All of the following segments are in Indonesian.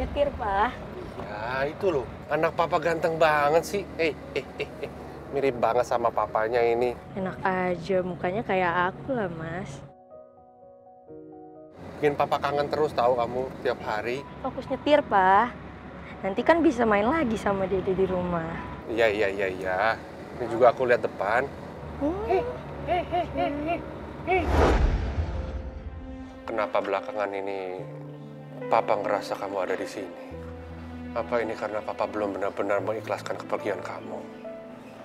Nyetir, Pak. Ya itu loh, anak papa ganteng banget sih. Eh, eh, eh, eh. Mirip banget sama papanya ini. Enak aja, mukanya kayak aku lah, Mas. Bikin papa kangen terus tahu kamu tiap hari. Fokus nyetir, Pak. Nanti kan bisa main lagi sama Dede di rumah. Iya, iya, iya, iya. Ini juga aku lihat depan. Hmm. Kenapa belakangan ini papa ngerasa kamu ada di sini? Apa ini karena papa belum benar-benar mengikhlaskan kepergian kamu?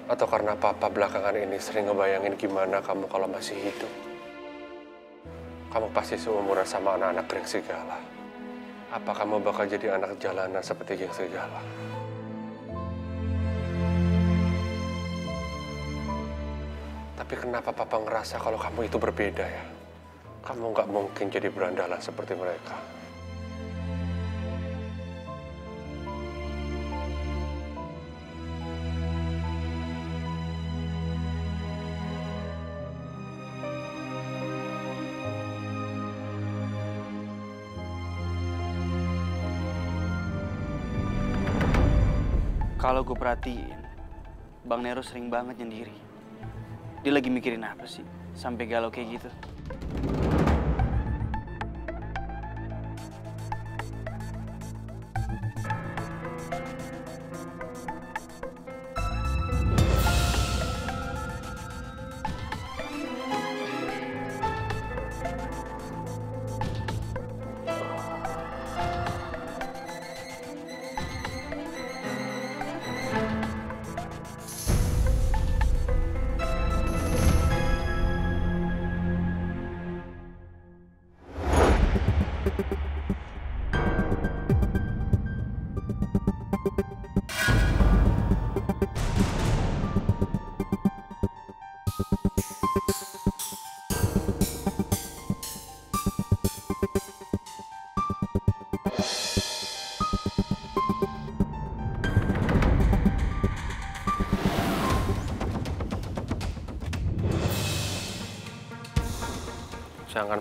Atau karena papa belakangan ini sering ngebayangin gimana kamu kalau masih hidup? Kamu pasti seumuran sama anak-anak geng segala. Apa kamu bakal jadi anak jalanan seperti geng segala? Tapi kenapa papa ngerasa kalau kamu itu berbeda ya? Kamu nggak mungkin jadi berandalan seperti mereka. Kalau gue perhatiin, Bang Nero sering banget nyendiri. Dia lagi mikirin apa sih? Sampai galau kayak gitu. Jangan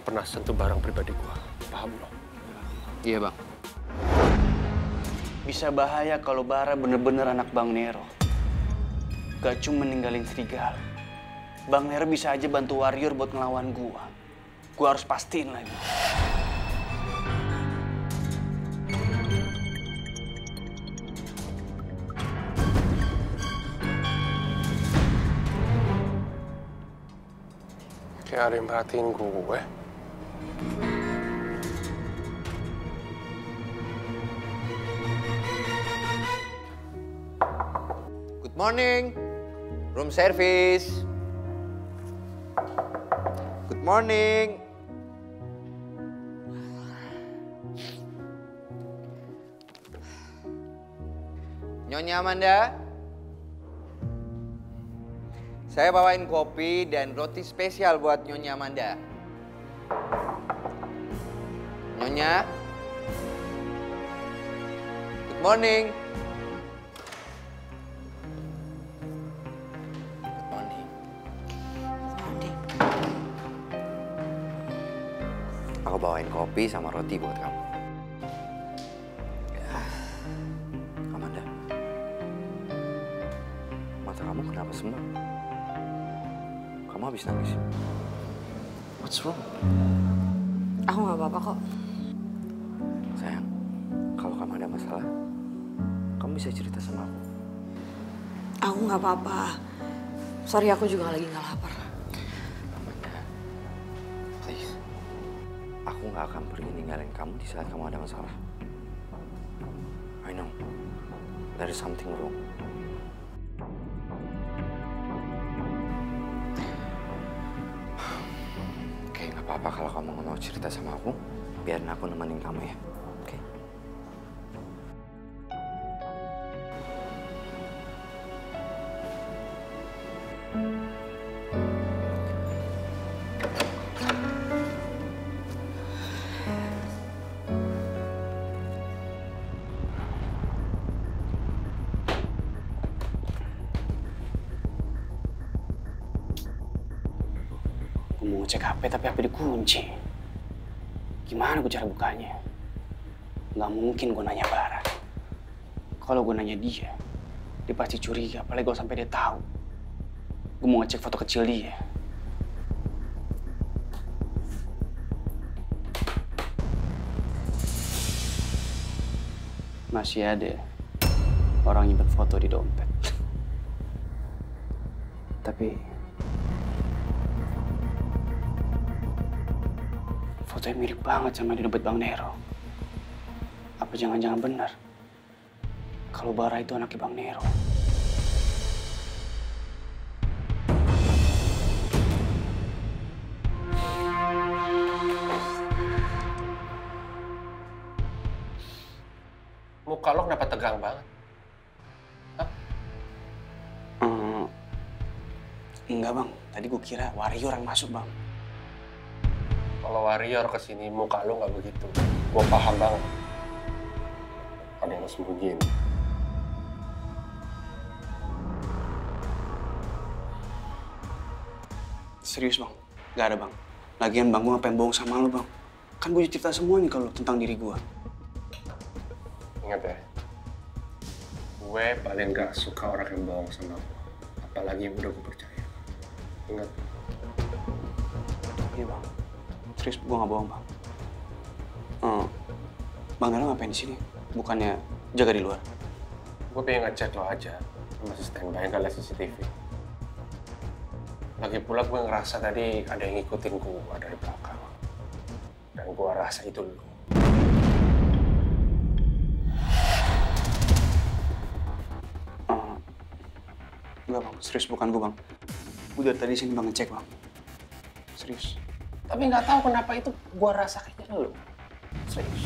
pernah sentuh barang pribadi gua. Paham lo? Iya bang. Bisa bahaya kalau Bara bener-bener anak Bang Nero. Gak cuma ninggalin serigala. Bang Nero bisa aja bantu warrior buat ngelawan gua. Gua harus pastiin lagi. Kayak ada yang merhatiin gue. Morning. Room service. Good morning. Nyonya Amanda. Saya bawain kopi dan roti spesial buat Nyonya Amanda. Nyonya. Good morning. Bawain kopi sama roti buat kamu. Amanda. Mata kamu kenapa semua? Kamu habis nangis. What's wrong? Aku nggak apa-apa kok. Sayang, kalau kamu ada masalah, kamu bisa cerita sama aku. Aku nggak apa-apa. Sorry, aku juga lagi nggak lapar. Aku nggak akan pergi ninggalin kamu di saat kamu ada masalah. I know, there is something wrong. Oke, nggak apa-apa kalau kamu nggak mau cerita sama aku. Biarin aku nemenin kamu ya. Mau ngecek HP tapi HP dikunci. Gimana gue cara bukanya? Nggak mungkin gue nanya Bara. Kalau gue nanya dia, dia pasti curiga. Apalagi kalau sampai dia tahu. Gue mau ngecek foto kecil dia. Masih ada orang nyimpen foto di dompet. Tapi fotonya mirip banget sama di dompet Bang Nero. Apa jangan-jangan benar? Kalau Bara itu anaknya Bang Nero. Muka lo kenapa tegang banget? Hmm, enggak bang, tadi gue kira warrior yang masuk bang. Kalau warrior ke sini muka lo nggak begitu. Gue paham banget. Ada yang sembunyiin. Serius bang, gak ada bang. Lagian bang, gue ngapain bohong sama lo bang. Kan gue cerita semuanya kalau tentang diri gue. Ingat ya, gue paling gak suka orang yang bohong sama gue. Apalagi yang udah gue percaya. Ingat, Iya bang, serius gue gak bohong bang. Hmm. Bang Nero ngapain di sini? Bukannya jaga di luar? gue pengen ngecek lo aja. Masih standby nggak CCTV. Lagi pula gue ngerasa tadi ada yang ngikutin gue dari belakang. Dan gue rasa itu lo. Hmm. Enggak bang, serius bukan gue bang. Gue dari tadi sini bang ngecek bang. Serius. Tapi nggak tahu kenapa itu gue rasa kayaknya lo. Serius.